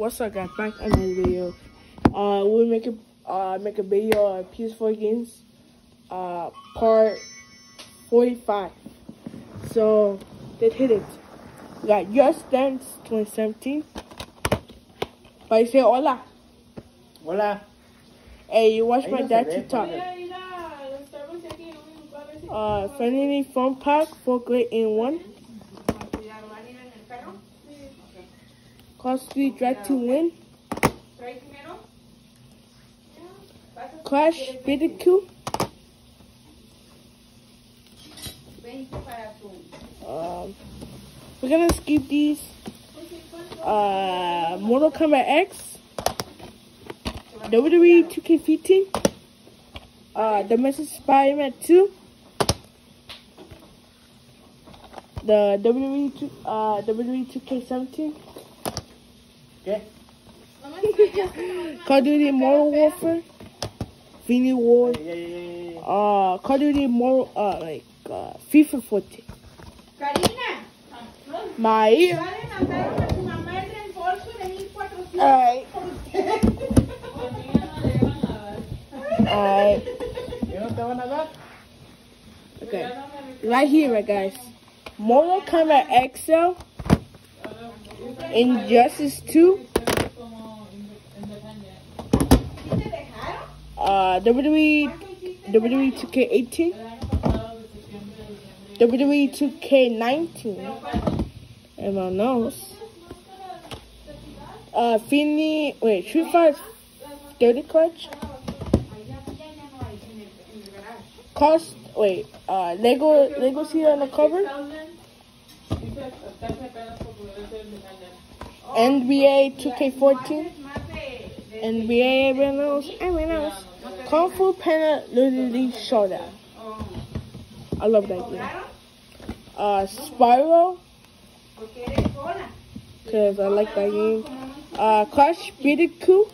What's up, guys? Back on another video. Uh, we'll make a uh make a video on PS4 games, uh, part 45. So let's hit it. We got Just Dance 2017. But you say hola. Hola. Hey, you watch my no se dad ve, TikTok. pues. Uh, Finally Fun Pack for Great in One. Costly Drive to Win. Crash Bandicoot. Um, we're gonna skip these. Uh, Mortal Kombat X. WWE 2K15. Uh, The Amazing Spider-Man 2. The WWE 2, uh, WWE 2K17. ¿Qué? Call of Duty Modern Warfare. Infinity War. Ya, ya, ya, ya, ya. Uh, Call of Duty Modern, uh, like, uh, FIFA 14. Karina, My ya le mandaron a tu mamá el reembolso de 1400. Alright. Alright. ¿Ya no te van a dar? Okay. Right here, right, guys. Mortal Kombat XL. Injustice 2. ¿Sí te dejaron? Uh, WWE, WWE 2K18. WWE 2K19. And my nose. Uh, Finny, wait, Street Fighter 30 Clutch. Cost, wait, uh, Lego, Lego seat on the cover. NBA 2K14. NBA, knows, everyone knows. Kung Fu Panda Literally Showdown. I love that game. Uh, Spiral, because I like that game. Uh, Crash Bandicoot.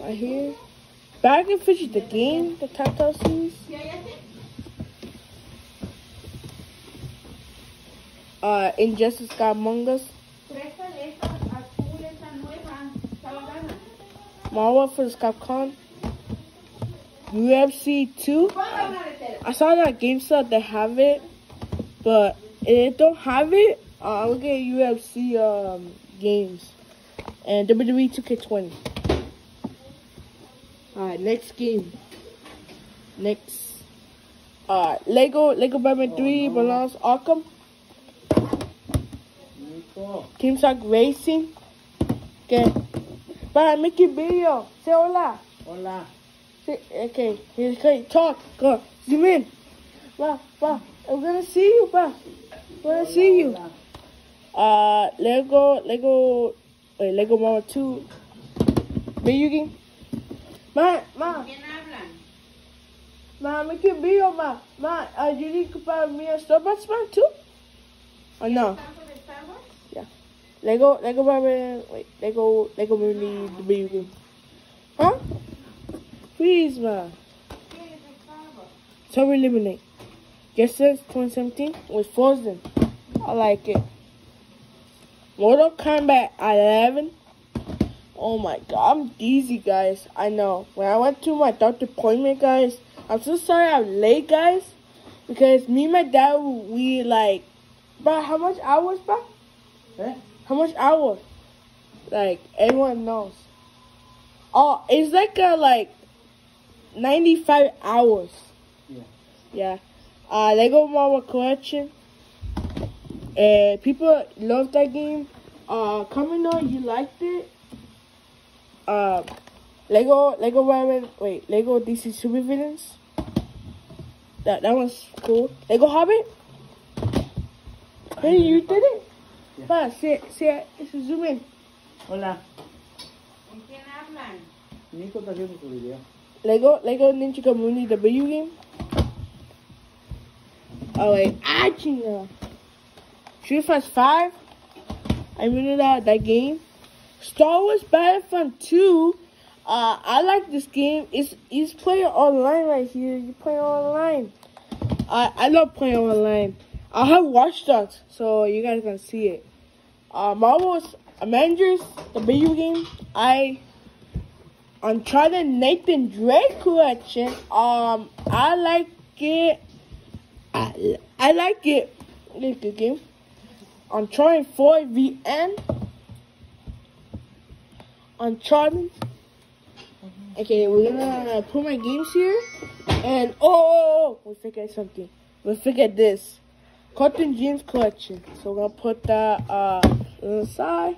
Right here. Bag and Fish is the game, the Telltale series. Uh, Injustice got Among Us. Marvel vs. Capcom. UFC 2. Ponga una de tela. I saw that GameStop they have it, but if they don't have it, uh, I'll get UFC um, games and WWE 2K20. Alright, next game. Next. Uh, Lego Lego Batman 3 belongs Arkham. Nico. Team Racing. Okay. Bye, make your video. Say hola. Hola. Say, okay, here's okay. Talk. Go. Zoom in. Ba, ba. I'm gonna see you, ba. I'm gonna see you. Hola. Uh, Lego, Lego, wait, Lego Marvel 2. Video game. Ma, ma, ¿Quién hablan? ma, make your video, ma. Ma, uh, you need to buy me a Starbucks man too? Or no? ¿Tanto de Star Wars? Lego, Lego Batman, wait, Lego, Lego Movie, the video game. Huh? Please, ma. ¿Quieres de Star Wars? Summer Eliminate. Just Dance 2017 was Frozen. I like it. Mortal Kombat 11. Oh my god, I'm dizzy, guys. I know. When I went to my doctor appointment, guys, I'm so sorry I'm late, guys. Because me and my dad, we like, but how much hours, bro? How much hours? Like everyone knows. Oh, it's like a like 95 hours. Yeah. Yeah. Uh, Lego Marvel Collection. Uh, people love that game. Uh, comment on you liked it. Uh, Lego Lego Batman. Wait, Lego DC Super Villains. That that one's cool. Lego Hobbit. Hey, you did it. Yeah. Pa, say say say zoom in. Hola. ¿Con quién hablan? Nico está haciendo su video. Lego Lego Ninja Community the video game. Oh wait, ah chinga. Street Fighter Five. I really like that game. Star Wars Battlefront Two. Uh, I like this game. It's it's playing online right here. You play online. I I love playing online. I have Watch Dogs, so you guys can see it. Uh, Marvel's Avengers, the video game. I Uncharted Nathan Drake collection. Um, I like it. I, I like it. It's good game. Uncharted 4 VN. Uncharted. Okay, we're gonna put my games here. And oh, we forget something. We forget this. Cotton Jeans collection. So we're gonna put that uh inside.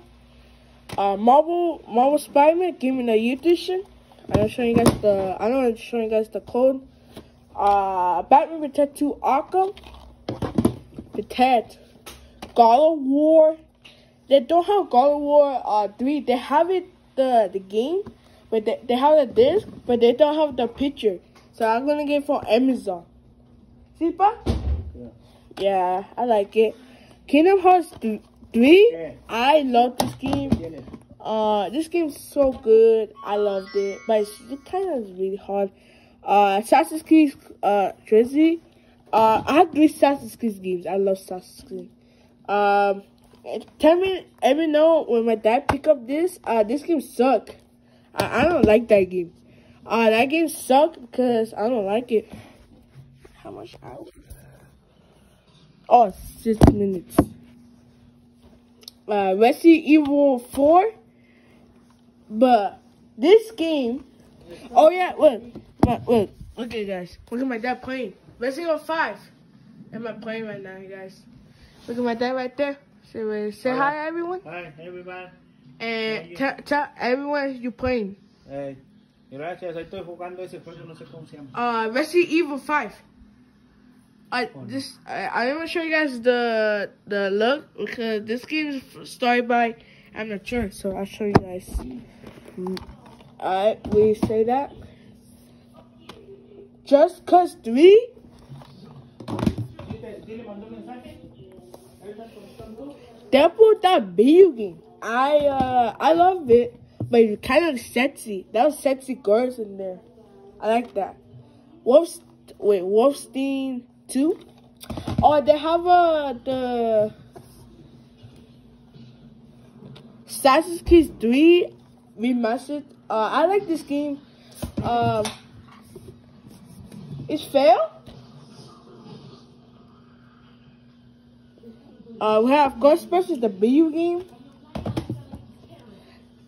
Uh, Marvel, Marvel Spider-Man give me the Edition. I'm gonna show you guys the. I don't want to show you guys the code. Uh, Batman Protect 2 Arkham. Protect. God of War. They don't have God of War uh, 3. They have it, the, the game, but they, they have the disc, but they don't have the picture. So I'm gonna get from Amazon. See. Yeah. Yeah, I like it. Kingdom Hearts 3. Three? Yeah. I love this game. Uh, this game's so good. I loved it, but it's, it kind of is really hard. Uh, Assassin's Creed uh, Trinity. Uh, I have three Assassin's Creed games. I love Assassin's Creed. Um, tell me, let me know when my dad pick up this. Uh, this game suck. I, I don't like that game. Uh, that game suck because I don't like it. How much hours? Oh, six minutes. Uh, Resident Evil 4. But this game. Oh, yeah, look. Look, look. Look at guys. Look at my dad playing. Resident Evil 5. Am I playing right now, you guys? Look at my dad right there. Say, say hi, everyone. Hi, everybody. And tell, tell everyone you're playing. Eh, gracias, estoy jugando ese juego, no sé cómo se llama. Uh, Resident Evil 5. I this I, I'm gonna show you guys the the look because this game is started by I'm not sure, so I'll show you guys. Alright, we say that. Just cause three. Deadpool that video game. I uh I love it, but it's kind of sexy. That was sexy girls in there. I like that. Wolf, wait, Wolfstein two. Oh, they have uh the Assassin's Creed three remastered. Uh, I like this game. Um, it's fair. Uh, we have Ghostbusters, the video game.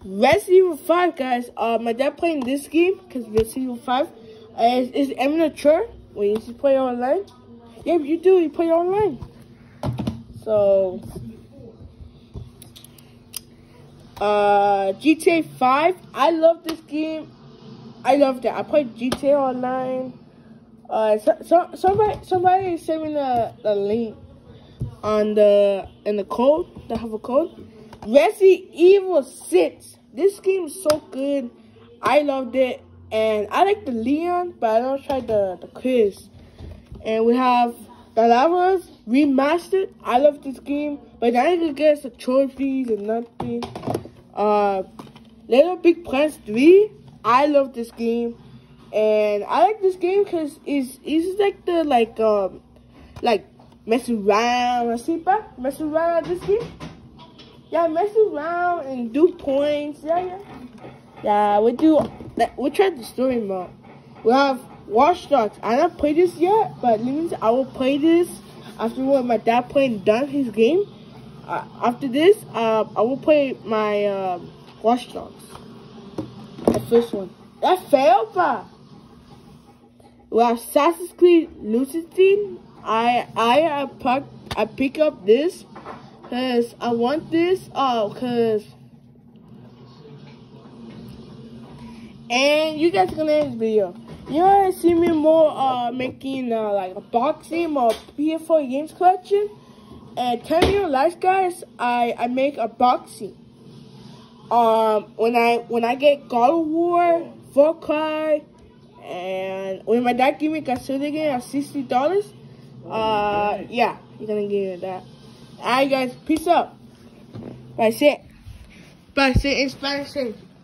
Resident Evil 5, guys. Uh, my dad playing this game because Resident Evil 5 uh, is, is immature when you play online. Yeah, you do. You play online. So, uh, GTA 5. I love this game. I love that. I played GTA online. Uh, so, so, somebody somebody sent me the, the link on the in the code. They have a code. Resident Evil 6. This game is so good. I loved it. And I like the Leon, but I don't try the, the Chris. And we have the Last of Us remastered. I love this game, but I didn't get some trophies and nothing. Uh, LittleBigPlanet 3. I love this game. And I like this game because it's, it's like the, like, um, like, mess around. See, but mess around this game. Yeah, mess around and do points. Yeah, yeah. Yeah, we do. We try the story mode. We have Watch Dogs. I don't play this yet, but means I will play this after what my dad playing done his game. Uh, after this, uh, I will play my uh, Watch Dogs. The first one. That failed, but we have Assassin's Creed Lucidity. I I I, I pick up this Cause I want this. Oh, cause. And you guys gonna end this video. You wanna see me more uh making uh, like a boxing or PS4 games collection? And tell me your likes, guys. I I make a boxing. Um, when I when I get God of War, Far Cry, and when my dad give me Godzilla game at sixty dollars, uh, yeah, you're gonna give me that. Alright guys, peace out. That's it. That's it in Spanish.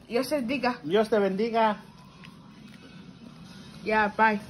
Dios te diga. Dios te bendiga. Yeah, bye.